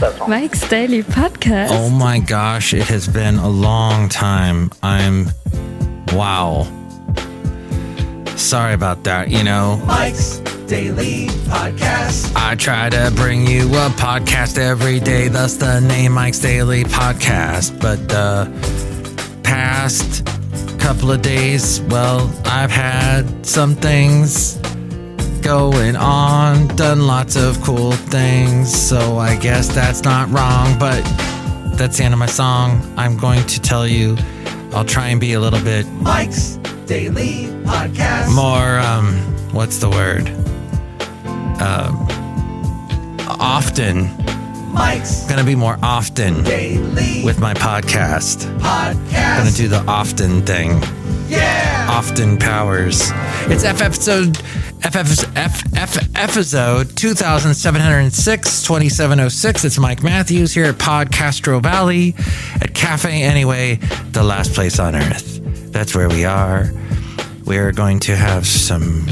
not. Mike's Daily Podcast. Oh my gosh, it has been a long time. I'm. Wow. Sorry about that, you know. Mike's Daily Podcast. I try to bring you a podcast every day, thus the name Mike's Daily Podcast. But the past couple of days, well, I've had some things going on, done lots of cool things, so I guess that's not wrong, but that's the end of my song. I'm going to tell you, I'll try and be a little bit Mike's Daily Podcast. more, um, what's the word? Uh, often. Mike's Gonna be more often Daily with my podcast. Podcast. Gonna do the often thing. yeah. Often powers. It's F episode F F F F episode 2706 2706. It's Mike Matthews here at Podcastro Valley at Cafe Anyway, the last place on earth. That's where we are. We're going to have some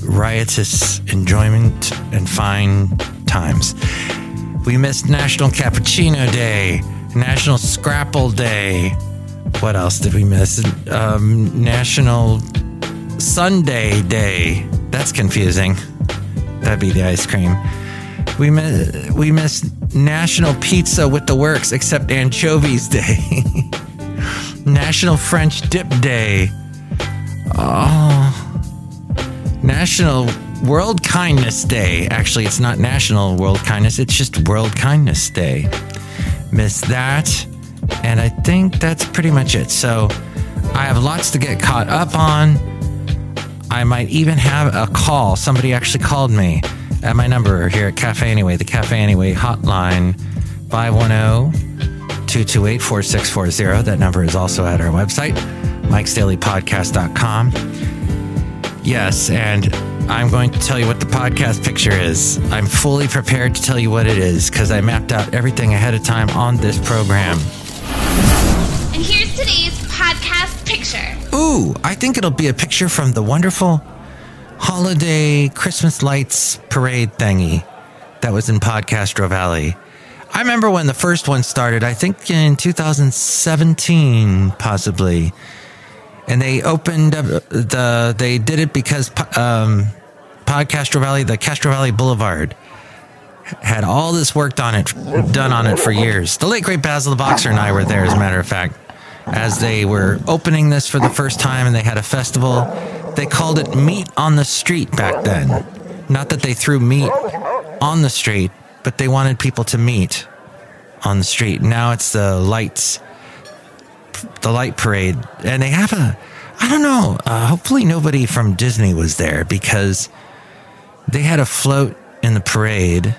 riotous enjoyment and fine times. We missed National Cappuccino Day, National Scrapple Day. What else did we miss? Um, National Sunday Day. That's confusing. That'd be the ice cream. We miss, we miss National Pizza with the Works, except Anchovies Day. National French Dip Day. Oh. National World Kindness Day. Actually, it's not National World Kindness, it's just World Kindness Day. Miss that. And I think that's pretty much it. So I have lots to get caught up on. I might even have a call. Somebody actually called me at my number here at Cafe Anyway, the Cafe Anyway hotline 510 228 4640. That number is also at our website, mikesdailypodcast.com. Yes, and I'm going to tell you what the podcast picture is. I'm fully prepared to tell you what it is because I mapped out everything ahead of time on this program. And here's today's podcast picture. Ooh, I think it'll be a picture from the wonderful holiday Christmas lights parade thingy that was in Podcastro Valley. I remember when the first one started, I think in 2017, possibly. And they opened up the, they did it because um, Podcastro Valley, the Castro Valley Boulevard, had all this work on it, done on it for years. The late great Basil the Boxer and I were there, as a matter of fact, as they were opening this for the first time, and they had a festival. They called it Meat on the Street back then. Not that they threw meat on the street, but they wanted people to meet on the street. Now it's the lights, the light parade, and they have a. I don't know. Uh, hopefully, nobody from Disney was there because they had a float in the parade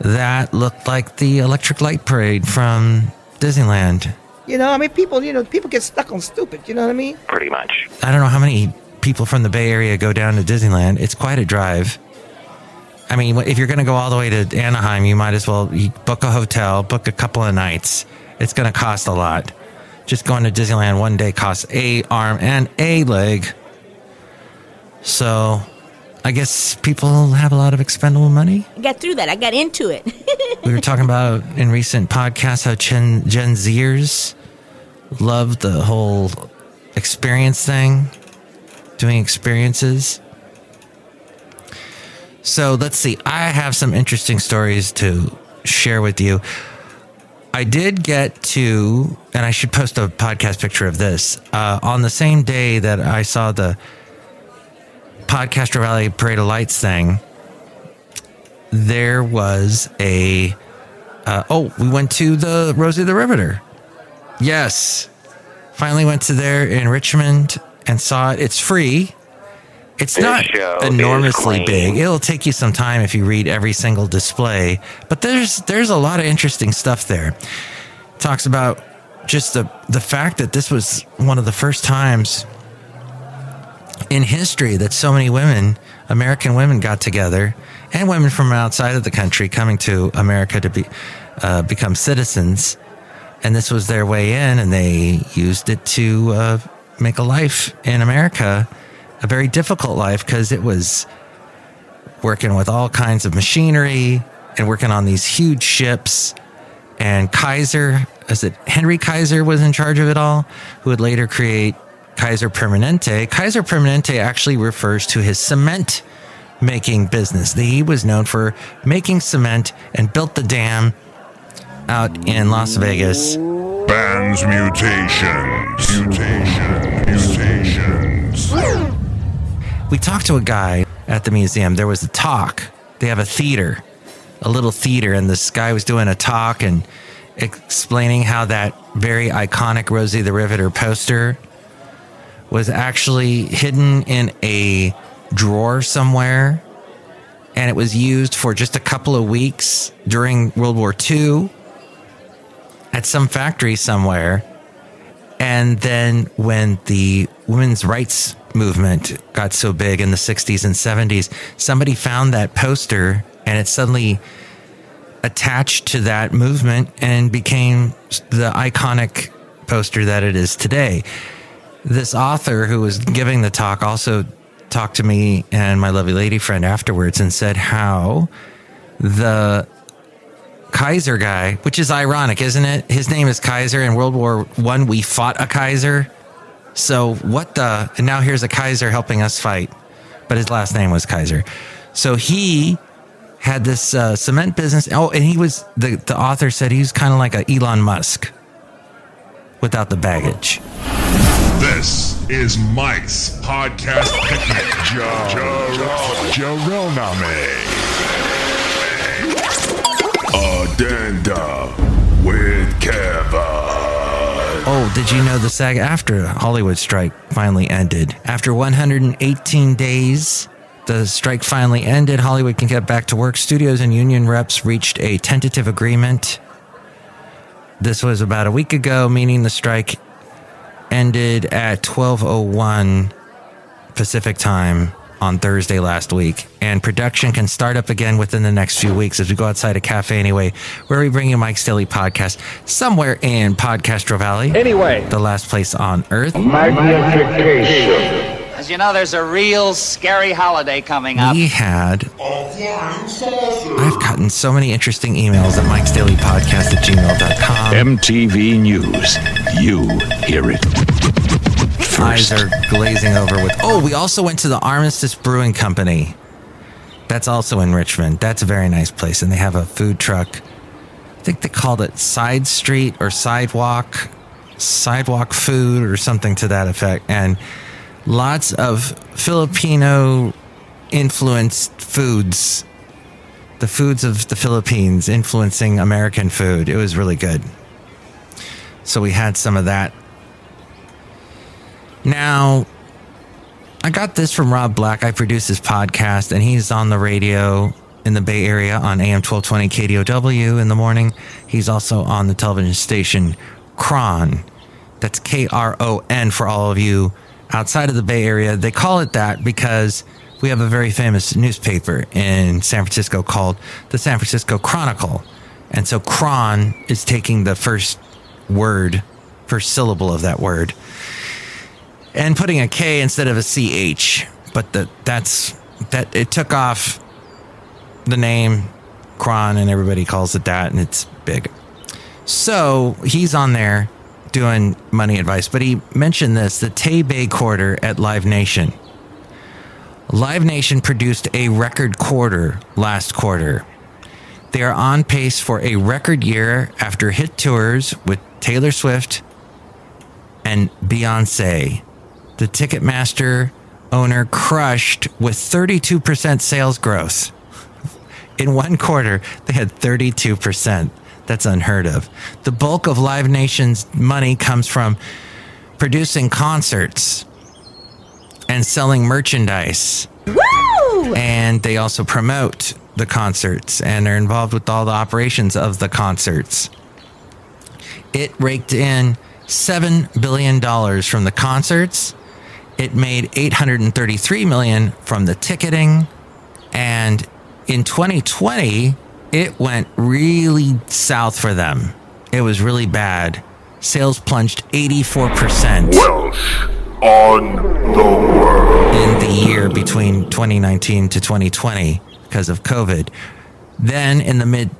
that looked like the electric light parade from Disneyland. You know, I mean, people, you know, people get stuck on stupid. You know what I mean? Pretty much. I don't know how many people from the Bay Area go down to Disneyland. It's quite a drive. I mean, if you're going to go all the way to Anaheim, you might as well book a hotel, book a couple of nights. It's going to cost a lot. Just going to Disneyland one day costs a arm and a leg. So, I guess people have a lot of expendable money. I got through that. I got into it. We were talking about in recent podcasts how Gen, Gen Zers love the whole experience thing, doing experiences. So let's see. I have some interesting stories to share with you. I did get to, and I should post a podcast picture of this. Uh, on the same day that I saw the Podcastro Valley Parade of Lights thing, there was a uh, oh we went to the rosie the riveter yes. Finally went to there in richmond and saw it. It's free. It's This not enormously big. It'll take you some time if you read every single display but there's there's a lot of interesting stuff there. Talks about just the the fact that this was one of the first times in history that so many women, American women, got together, and women from outside of the country coming to America to be uh, become citizens, and this was their way in, and they used it to uh, make a life in America, a very difficult life because it was working with all kinds of machinery and working on these huge ships. And Kaiser, is it Henry Kaiser was in charge of it all, who would later create Kaiser Permanente. Kaiser Permanente actually refers to his cement making business. He was known for making cement and built the dam out in Las Vegas. Bands mutations. Mutations. Mutations. We talked to a guy at the museum. There was a talk. They have a theater, a little theater, and this guy was doing a talk and explaining how that very iconic Rosie the Riveter poster was actually hidden in a drawer somewhere and it was used for just a couple of weeks during World War II at some factory somewhere. And then when the women's rights movement got so big in the 60s and 70s, somebody found that poster and it suddenly attached to that movement and became the iconic poster that it is today. This author who was giving the talk also talked to me and my lovely lady friend afterwards and said how the Kaiser guy, which is ironic, isn't it? His name is Kaiser. In World War One, we fought a Kaiser. So what the? And now here's a Kaiser helping us fight, but his last name was Kaiser. So he had this uh, cement business. Oh, and he was the the author said he was kind of like a Elon Musk without the baggage. This is Mike's podcast picnic. Addenda with Kevin. Oh, did you know the SAG-AFTRA Hollywood strike finally ended? After 118 days, the strike finally ended. Hollywood can get back to work. Studios and union reps reached a tentative agreement. This was about a week ago, meaning the strike ended at 12:01 Pacific time on Thursday last week, and production can start up again within the next few weeks as we go outside a cafe anyway, where we bring you Mike's Daily Podcast somewhere in Podcastro Valley. Anyway, the last place on earth. magnification. As you know, there's a real scary holiday coming up. We had. I've gotten so many interesting emails at Mike's Daily Podcast at gmail.com. MTV News. You hear it. Eyes are glazing over with. Oh, we also went to the Armistice Brewing Company. That's also in Richmond. That's a very nice place. And they have a food truck. I think they called it Side Street or Sidewalk, Sidewalk Food or something to that effect. And lots of Filipino influenced foods. The foods of the Philippines influencing American food. It was really good. So we had some of that now, I got this from Rob Black. I produce his podcast, and he's on the radio in the Bay Area on AM 1220 KDOW in the morning. He's also on the television station KRON. That's K R O N for all of you outside of the Bay Area. They call it that because we have a very famous newspaper in San Francisco called the San Francisco Chronicle. And so KRON is taking the first word, first syllable of that word and putting a K instead of a CH. But the, that's that it took off the name KRON and everybody calls it that and it's big. So he's on there doing money advice, but he mentioned this the Tay Bay quarter at Live Nation. Live Nation produced a record quarter last quarter. They are on pace for a record year after hit tours with Taylor Swift and Beyonce the Ticketmaster owner crushed with 32% sales growth. In one quarter, they had 32%. That's unheard of. The bulk of Live Nation's money comes from producing concerts and selling merchandise. Woo! And they also promote the concerts and are involved with all the operations of the concerts. It raked in $7 billion from the concerts it made 833 million from the ticketing and in 2020 it went really south for them. It was really bad. Sales plunged 84% Welsh on the world. in the year between 2019 to 2020 because of COVID. Then in the mid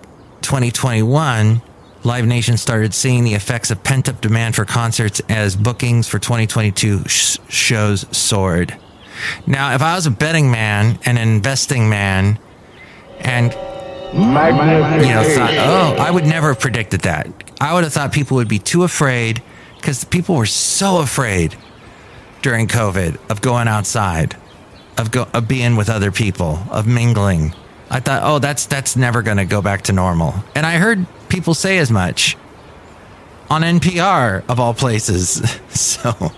2021, Live Nation started seeing the effects of pent up demand for concerts as bookings for 2022 sh- shows soared. Now, if I was a betting man, and an investing man, and you know, thought, oh, I would never have predicted that. I would have thought people would be too afraid because people were so afraid during COVID of going outside, of go, of being with other people, of mingling. I thought, oh, that's that's never going to go back to normal. And I heard people say as much on NPR of all places. So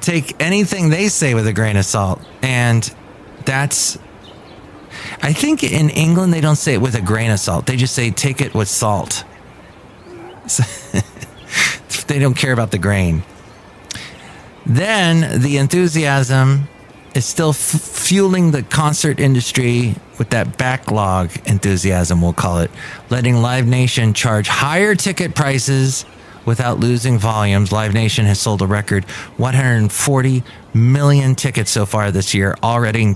take anything they say with a grain of salt. And that's I think in England they don't say it with a grain of salt. They just say take it with salt. they don't care about the grain. Then the enthusiasm is still fueling the concert industry with that backlog enthusiasm, we'll call it, letting Live Nation charge higher ticket prices without losing volumes. Live Nation has sold a record 140 million tickets so far this year. Already,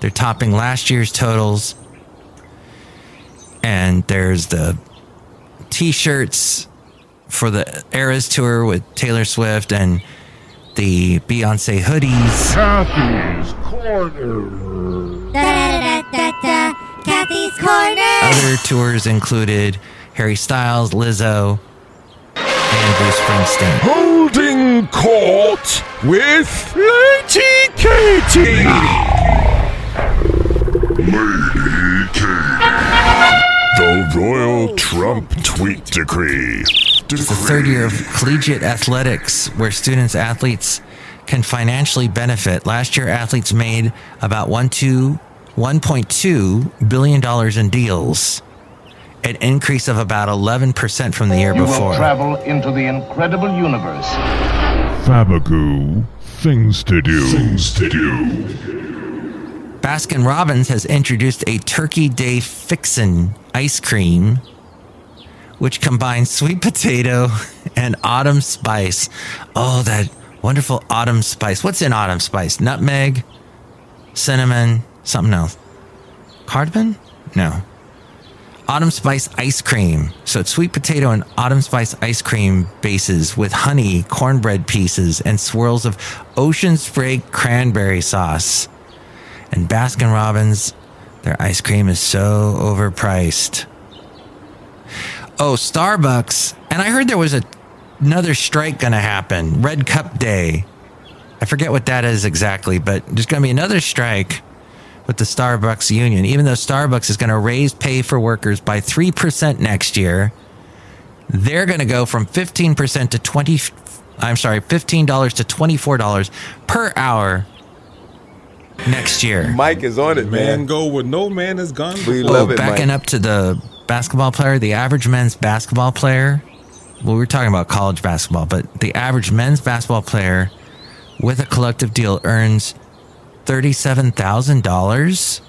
they're topping last year's totals. And there's the t shirts for the Eras tour with Taylor Swift and the Beyonce hoodies. Kathy's Corner. Kathy's Corner. Other tours included Harry Styles, Lizzo, and Bruce Springsteen. Holding court with Lady Katie. Lady Katie. The Royal Trump Tweet Decree. It's the third year of collegiate athletics where students, athletes can financially benefit. Last year, athletes made about one two, $1.2 billion in deals, an increase of about 11% from the year You will before. travel into the incredible universe. Fabagoo. Things to do. Things to do. Baskin Robbins has introduced a Turkey Day Fixin' ice cream, which combines sweet potato and autumn spice. Oh, that wonderful autumn spice. What's in autumn spice? Nutmeg, cinnamon, something else. Cardamom? No. Autumn spice ice cream. So it's sweet potato and autumn spice ice cream bases with honey, cornbread pieces, and swirls of ocean spray cranberry sauce. And Baskin Robbins, their ice cream is so overpriced. Oh, Starbucks. And I heard there was a, another strike going to happen. Red Cup Day. I forget what that is exactly, but there's going to be another strike with the Starbucks union. Even though Starbucks is going to raise pay for workers by 3% next year, they're going to go from 15% to 20 I'm sorry, $15 to $24 per hour next year. Mike is on it, Man man. go where no man has gone. We before. love it, backing Mike. up to the basketball player, the average men's basketball player. Well, we are talking about college basketball, but the average men's basketball player with a collective deal earns thirty-seven thousand dollars.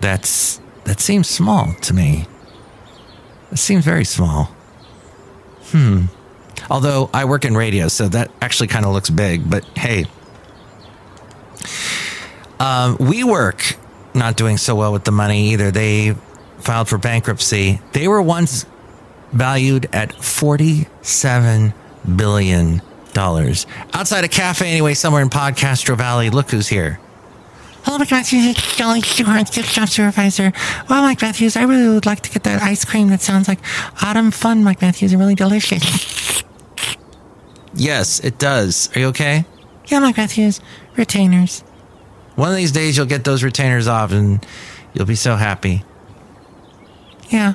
That's that seems small to me. It seems very small. Hmm. Although I work in radio, so that actually kind of looks big. But hey, um, WeWork not doing so well with the money either. They filed for bankruptcy. They were once valued at forty-seven billion dollars. Outside a cafe, anyway, somewhere in Podcastro Valley. Look who's here. Hello, Mike Matthews. Chely Shoehart, gift shop supervisor. Well, Mike Matthews, I really would like to get that ice cream that sounds like autumn fun, Mike Matthews. Really delicious. Yes, it does. Are you okay? Yeah, Mike Matthews. Retainers. One of these days, you'll get those retainers off and you'll be so happy. Yeah,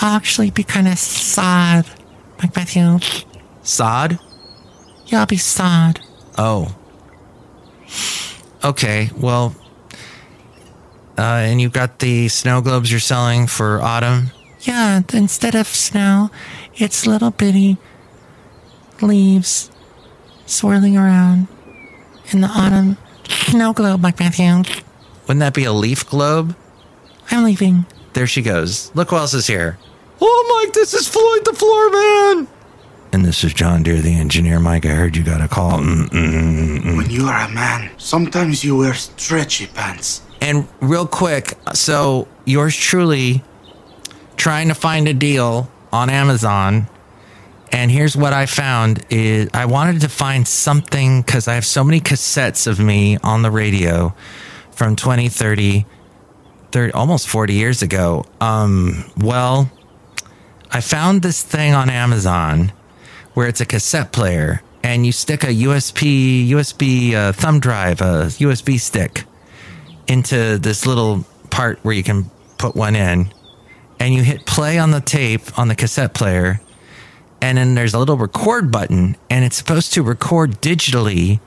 I'll actually be kind of sad, Mike Matthews. Sod? Yeah, I'll be sad. Oh. Okay, well, uh, and you've got the snow globes you're selling for autumn? Yeah, instead of snow, it's little bitty leaves swirling around in the autumn snow globe, Mike Matthews. Wouldn't that be a leaf globe? I'm leaving. There she goes. Look who else is here. Oh, Mike, this is Floyd the Floor Man. And this is John Deer, the engineer. Mike, I heard you got a call. Mm-mm-mm-mm. When you are a man, sometimes you wear stretchy pants. And real quick, so yours truly trying to find a deal on Amazon. And here's what I found is I wanted to find something because I have so many cassettes of me on the radio from 20, 30, 30 almost 40 years ago. Um, well, I found this thing on Amazon where it's a cassette player and you stick a USB USB uh, thumb drive, a USB stick into this little part where you can put one in and you hit play on the tape on the cassette player and then there's a little record button and it's supposed to record digitally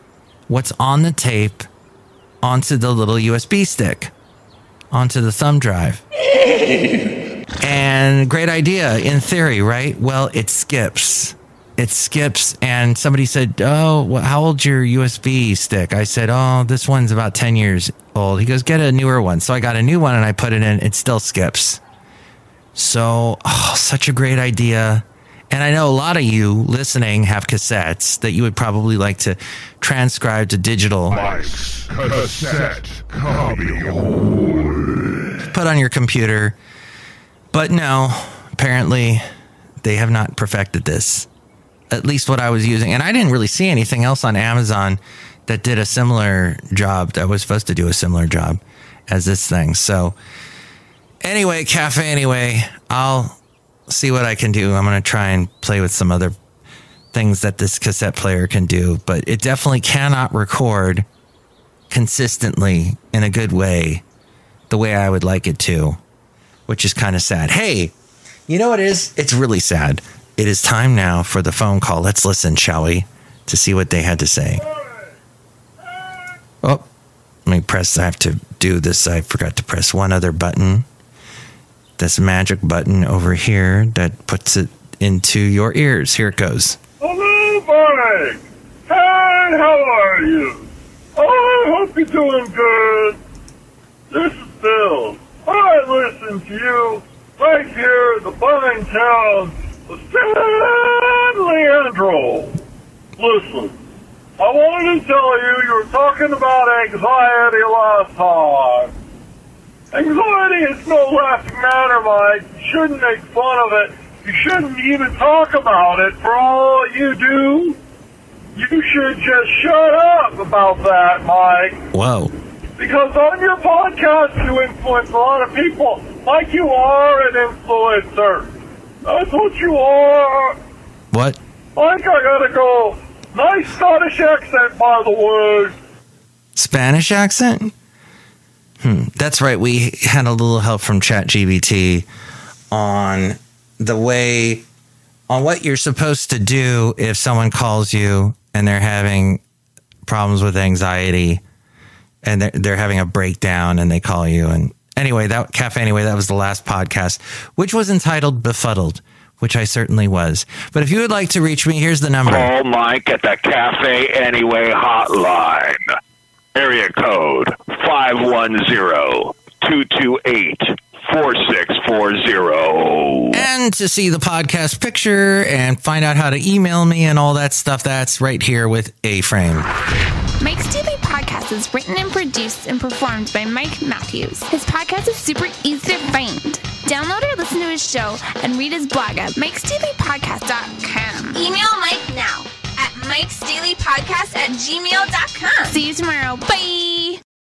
what's on the tape onto the little USB stick onto the thumb drive. and great idea in theory, right? Well, it skips. It skips, and somebody said, "Oh, well, how old's your USB stick?" I said, "Oh, this one's about ten years old." He goes, "Get a newer one." So I got a new one, and I put it in. It still skips. So, oh, such a great idea. And I know a lot of you listening have cassettes that you would probably like to transcribe to digital. Mike's cassette copy put on your computer. But no, apparently they have not perfected this. At least what I was using. And I didn't really see anything else on Amazon that did a similar job, that was supposed to do a similar job as this thing. So, anyway, Cafe, anyway, I'll see what I can do. I'm going to try and play with some other things that this cassette player can do, but it definitely cannot record consistently in a good way the way I would like it to, which is kind of sad. Hey, you know what it is? It's really sad. It is time now for the phone call. Let's listen, shall we, to see what they had to say. Oh, let me press. I have to do this. I forgot to press one other button. This magic button over here that puts it into your ears. Here it goes. Hello, Mike. Hey, how are you? Oh, I hope you're doing good. This is Bill. I listen to you right here in the fine town San Leandro. Listen, I wanted to tell you you were talking about anxiety last time. Anxiety is no laughing matter, Mike. You shouldn't make fun of it. You shouldn't even talk about it for all you do. You should just shut up about that, Mike. Wow. Because on your podcast, you influence a lot of people like you are an influencer. That's what you are. What? Mike, I gotta go. Nice Scottish accent, by the way. Spanish accent? Hmm. That's right. We had a little help from ChatGPT on the way, on what you're supposed to do if someone calls you and they're having problems with anxiety and they're, they're having a breakdown and they call you. And anyway, that cafe, anyway, that was the last podcast, which was entitled Befuddled, which I certainly was. But if you would like to reach me, here's the number. Call Mike at the Cafe Anyway hotline. Area code 510-228-4640. And to see the podcast picture and find out how to email me and all that stuff, that's right here with A Frame. Mike's Daily Podcast is written and produced and performed by Mike Matthews. His podcast is super easy to find. Download or listen to his show and read his blog at mikesdailypodcast.com. Email Mike now at mikesdailypodcast at gmail.com. See you tomorrow. Bye.